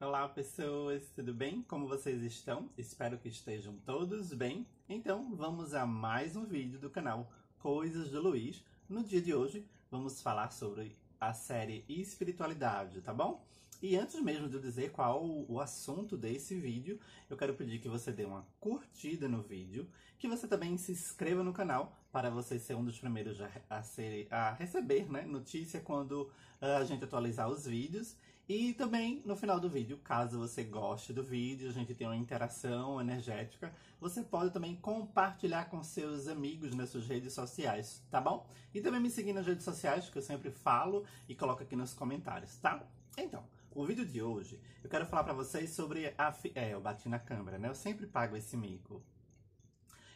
Olá pessoas, tudo bem? Como vocês estão? Espero que estejam todos bem. Então vamos a mais um vídeo do canal Coisas do Luiz. No dia de hoje vamos falar sobre a série Espiritualidade, tá bom? E antes mesmo de eu dizer qual o assunto desse vídeo, eu quero pedir que você dê uma curtida no vídeo, que você também se inscreva no canal para você ser um dos primeiros a, ser, a receber né, notícia quando uh, a gente atualizar os vídeos. E também no final do vídeo, caso você goste do vídeo, a gente tem uma interação energética, você pode também compartilhar com seus amigos nas suas redes sociais, tá bom? E também me seguir nas redes sociais, que eu sempre falo e coloco aqui nos comentários, tá? Então, o vídeo de hoje, eu quero falar para vocês sobre a... É, eu bati na câmera, né? Eu sempre pago esse mico.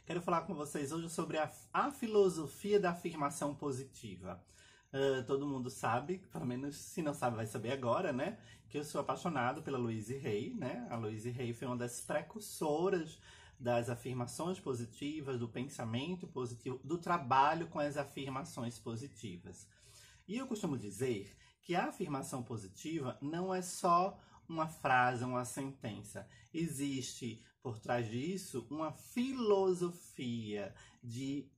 Quero falar com vocês hoje sobre a, a filosofia da afirmação positiva. Uh, todo mundo sabe, pelo menos se não sabe vai saber agora, né? Que eu sou apaixonado pela Louise Hay, né? A Louise Hay foi uma das precursoras das afirmações positivas, do pensamento positivo, do trabalho com as afirmações positivas. E eu costumo dizer que a afirmação positiva não é só uma frase, uma sentença. Existe por trás disso uma filosofia de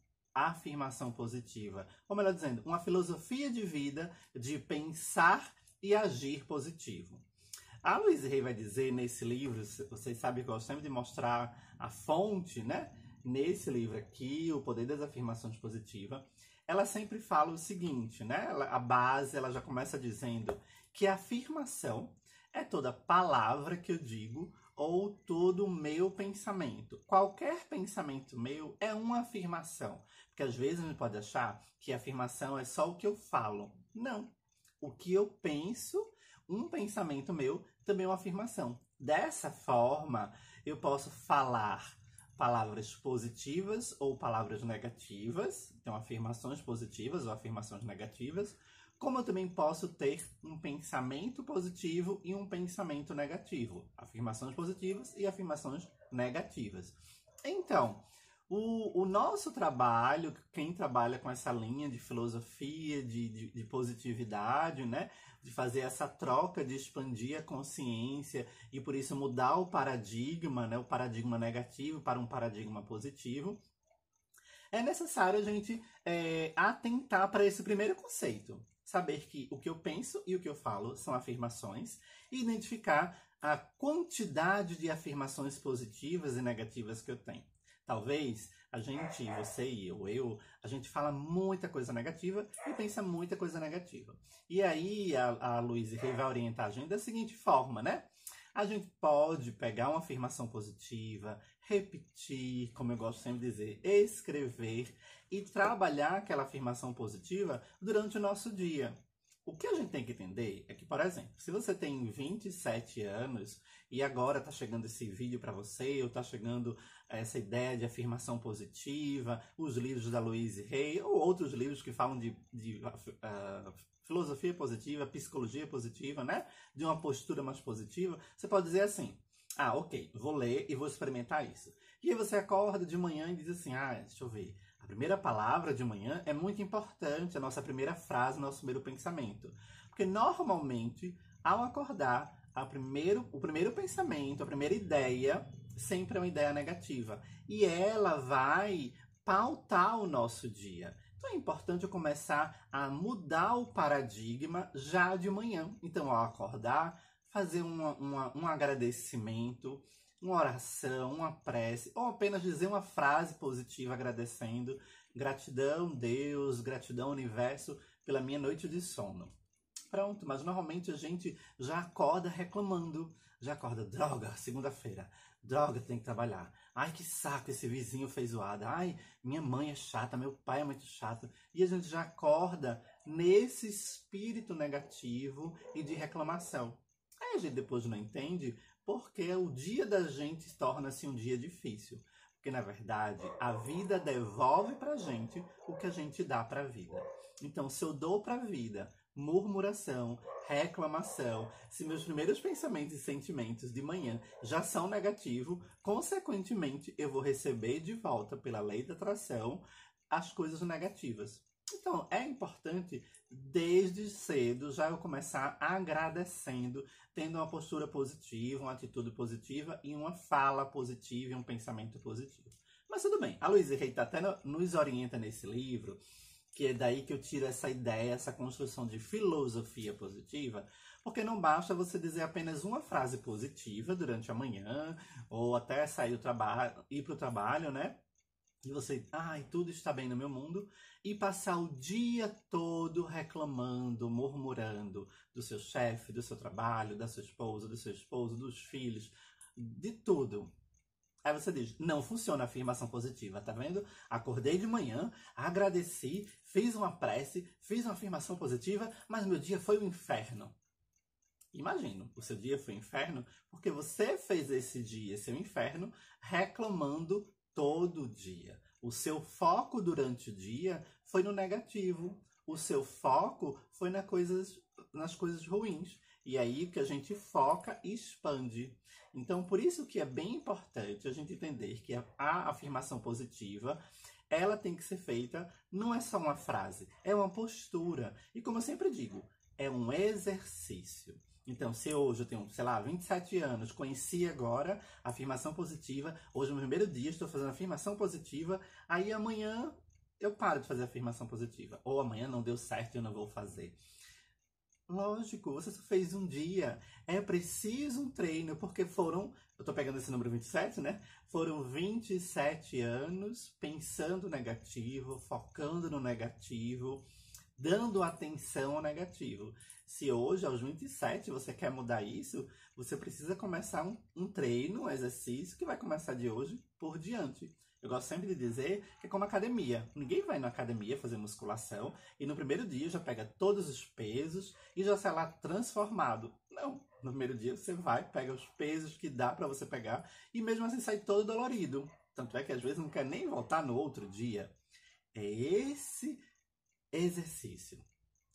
afirmação positiva. Ou melhor dizendo, uma filosofia de vida de pensar e agir positivo. A Louise Hay vai dizer nesse livro, vocês sabem que eu gosto sempre de mostrar a fonte, né? Nesse livro aqui, O Poder das Afirmações Positivas, ela sempre fala o seguinte, né? a base, ela já começa dizendo que a afirmação é toda palavra que eu digo ou todo o meu pensamento. Qualquer pensamento meu é uma afirmação. Porque às vezes a gente pode achar que a afirmação é só o que eu falo. Não. O que eu penso, um pensamento meu, também é uma afirmação. Dessa forma, eu posso falar palavras positivas ou palavras negativas, então afirmações positivas ou afirmações negativas, como eu também posso ter um pensamento positivo e um pensamento negativo. Afirmações positivas e afirmações negativas. Então, o, o nosso trabalho, quem trabalha com essa linha de filosofia, de, de, de positividade, né? De fazer essa troca, de expandir a consciência e por isso mudar o paradigma, né? O paradigma negativo para um paradigma positivo é necessário a gente é, atentar para esse primeiro conceito, saber que o que eu penso e o que eu falo são afirmações e identificar a quantidade de afirmações positivas e negativas que eu tenho. Talvez a gente, você e eu, eu, a gente fala muita coisa negativa e pensa muita coisa negativa. E aí a, a Luísa vai orientar a gente da seguinte forma, né? A gente pode pegar uma afirmação positiva, repetir, como eu gosto sempre de dizer, escrever e trabalhar aquela afirmação positiva durante o nosso dia. O que a gente tem que entender é que, por exemplo, se você tem 27 anos e agora está chegando esse vídeo para você, ou está chegando essa ideia de afirmação positiva, os livros da Louise Hay, ou outros livros que falam de, de uh, filosofia positiva, psicologia positiva, né? De uma postura mais positiva, você pode dizer assim: ah, ok, vou ler e vou experimentar isso. E aí você acorda de manhã e diz assim: ah, deixa eu ver. A primeira palavra de manhã é muito importante, a nossa primeira frase, nosso primeiro pensamento. Porque normalmente, ao acordar, primeiro, o primeiro pensamento, a primeira ideia, sempre é uma ideia negativa. E ela vai pautar o nosso dia. Então é importante começar a mudar o paradigma já de manhã. Então, ao acordar, fazer uma, uma, um agradecimento, uma oração, uma prece, ou apenas dizer uma frase positiva agradecendo. Gratidão, Deus, gratidão, universo, pela minha noite de sono. Pronto, mas normalmente a gente já acorda reclamando. Já acorda, droga, segunda-feira, droga, tem que trabalhar. Ai, que saco, esse vizinho fez zoada. Ai, minha mãe é chata, meu pai é muito chato. E a gente já acorda nesse espírito negativo e de reclamação. Aí a gente depois não entende porque o dia da gente torna-se um dia difícil. Porque, na verdade, a vida devolve pra gente o que a gente dá pra vida. Então, se eu dou pra vida murmuração, reclamação, se meus primeiros pensamentos e sentimentos de manhã já são negativos, consequentemente eu vou receber de volta pela lei da atração as coisas negativas. Então, é importante desde cedo já eu começar agradecendo, tendo uma postura positiva, uma atitude positiva e uma fala positiva e um pensamento positivo. Mas tudo bem, a Luísa Rei tá até nos orienta nesse livro, que é daí que eu tiro essa ideia, essa construção de filosofia positiva, porque não basta você dizer apenas uma frase positiva durante a manhã, ou até sair do trabalho, ir para o trabalho, né? E você, ai, tudo está bem no meu mundo, e passar o dia todo reclamando, murmurando do seu chefe, do seu trabalho, da sua esposa, do seu esposo, dos filhos, de tudo. Aí você diz, não funciona a afirmação positiva, tá vendo? Acordei de manhã, agradeci, fiz uma prece, fiz uma afirmação positiva, mas meu dia foi um inferno. Imagino, o seu dia foi um inferno porque você fez esse dia, seu inferno, reclamando todo dia. O seu foco durante o dia foi no negativo. O seu foco foi nas coisas, nas coisas ruins. E aí que a gente foca e expande. Então, por isso que é bem importante a gente entender que a, afirmação positiva ela tem que ser feita, não é só uma frase, é uma postura. E como eu sempre digo, é um exercício. Então, se hoje eu tenho, sei lá, 27 anos, conheci agora a afirmação positiva, hoje é o meu primeiro dia, estou fazendo afirmação positiva, aí amanhã eu paro de fazer afirmação positiva. Ou amanhã não deu certo e eu não vou fazer. Lógico, você só fez um dia. É preciso um treino, porque foram, eu tô pegando esse número 27, né? Foram 27 anos pensando negativo, focando no negativo, dando atenção ao negativo. Se hoje, aos 27, você quer mudar isso, você precisa começar um, um treino, um exercício que vai começar de hoje por diante. Eu gosto sempre de dizer que é como academia. Ninguém vai na academia fazer musculação e no primeiro dia já pega todos os pesos e já sai lá transformado. Não. No primeiro dia você vai, pega os pesos que dá para você pegar e mesmo assim sai todo dolorido. Tanto é que às vezes não quer nem voltar no outro dia. É esse exercício.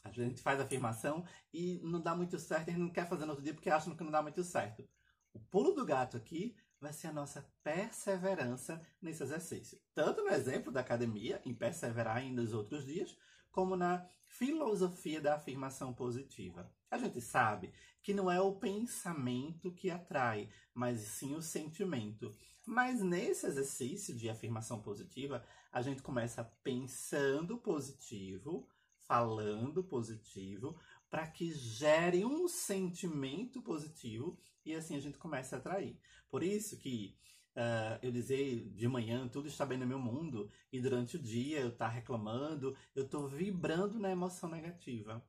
Às vezes a gente faz a afirmação e não dá muito certo, gente não quer fazer no outro dia porque acha que não dá muito certo. O pulo do gato aqui vai ser a nossa perseverança nesse exercício. Tanto no exemplo da academia, em perseverar ainda nos outros dias, como na filosofia da afirmação positiva. A gente sabe que não é o pensamento que atrai, mas sim o sentimento. Mas nesse exercício de afirmação positiva, a gente começa pensando positivo, falando positivo, para que gere um sentimento positivo e assim a gente começa a atrair. Por isso que uh, eu dizer de manhã tudo está bem no meu mundo e durante o dia eu estar tá reclamando, eu estou vibrando na emoção negativa.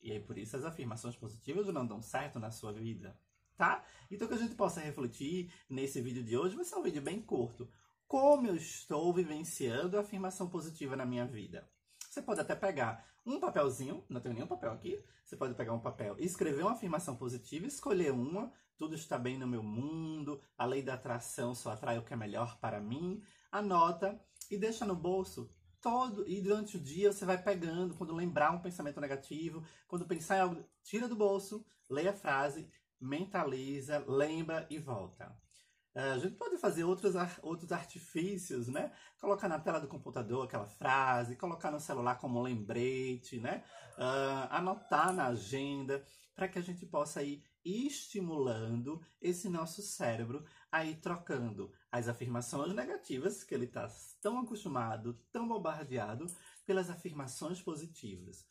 E aí por isso as afirmações positivas não dão certo na sua vida, tá? Então que a gente possa refletir nesse vídeo de hoje, vai ser um vídeo bem curto. Como eu estou vivenciando a afirmação positiva na minha vida? Você pode até pegar um papelzinho, não tenho nenhum papel aqui, você pode pegar um papel e escrever uma afirmação positiva, escolher uma, tudo está bem no meu mundo, a lei da atração só atrai o que é melhor para mim, anota e deixa no bolso todo e durante o dia você vai pegando, quando lembrar um pensamento negativo, quando pensar em algo, tira do bolso, lê a frase, mentaliza, lembra e volta. É, a gente pode fazer outros, outros artifícios, né? Colocar na tela do computador aquela frase, colocar no celular como lembrete, né? Uh, anotar na agenda, para que a gente possa ir estimulando esse nosso cérebro a ir trocando as afirmações negativas, que ele está tão acostumado, tão bombardeado, pelas afirmações positivas.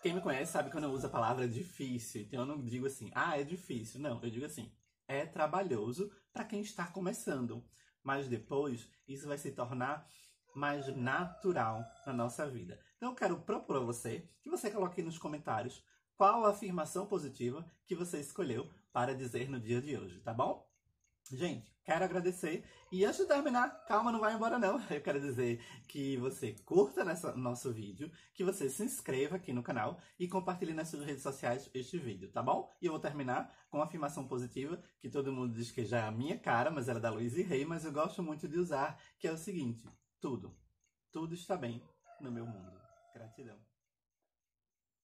Quem me conhece sabe que eu não uso a palavra difícil, então eu não digo assim, ah, é difícil. Não, eu digo assim, é trabalhoso para quem está começando, mas depois isso vai se tornar mais natural na nossa vida. Então eu quero propor a você que você coloque nos comentários qual a afirmação positiva que você escolheu para dizer no dia de hoje, tá bom? Gente, quero agradecer. E antes de terminar, calma, não vai embora não. Eu quero dizer que você curta nessa, nosso vídeo, que você se inscreva aqui no canal e compartilhe nas suas redes sociais este vídeo, tá bom? E eu vou terminar com uma afirmação positiva, que todo mundo diz que já é a minha cara, mas ela é da Luiz e Rei, mas eu gosto muito de usar, que é o seguinte. Tudo, tudo está bem no meu mundo. Gratidão.